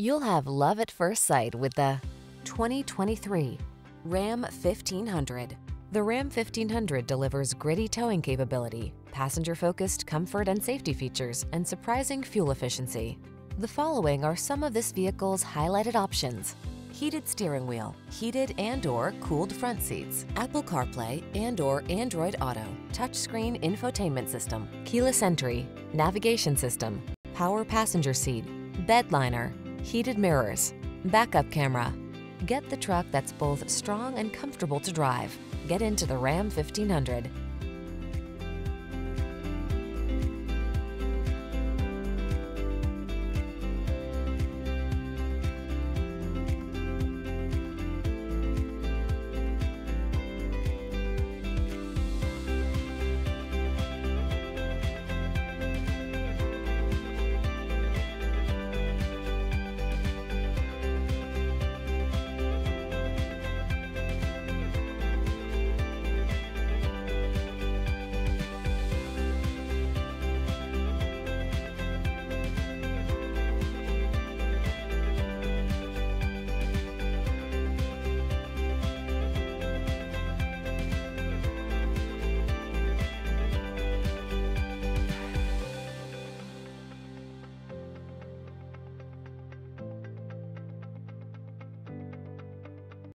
You'll have love at first sight with the 2023 Ram 1500. The Ram 1500 delivers gritty towing capability, passenger-focused comfort and safety features, and surprising fuel efficiency. The following are some of this vehicle's highlighted options. Heated steering wheel, heated and or cooled front seats, Apple CarPlay and or Android Auto, touchscreen infotainment system, keyless entry, navigation system, power passenger seat, bed liner, heated mirrors, backup camera. Get the truck that's both strong and comfortable to drive. Get into the Ram 1500.